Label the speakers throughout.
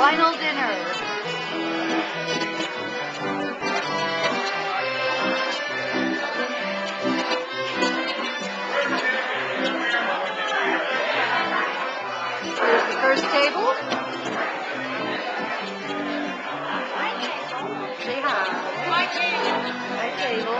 Speaker 1: Final dinner. First table. Say hi. Hi, table. There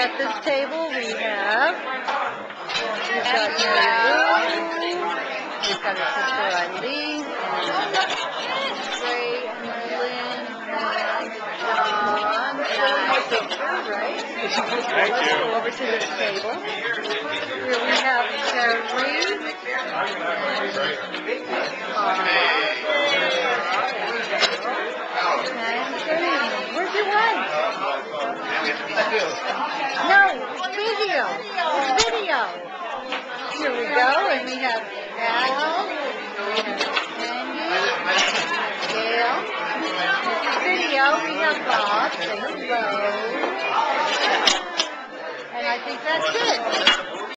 Speaker 1: At this table, we have, we've got Mary Lou, we've got her sister Eileen, Ray, and John. Pictures, right?
Speaker 2: Thank
Speaker 1: Let's go over to this table. Here we have Terry. And No, video. Video. Here we go, and we have Al, Gail. Video. We have Bob. Say hello. And I think that's it.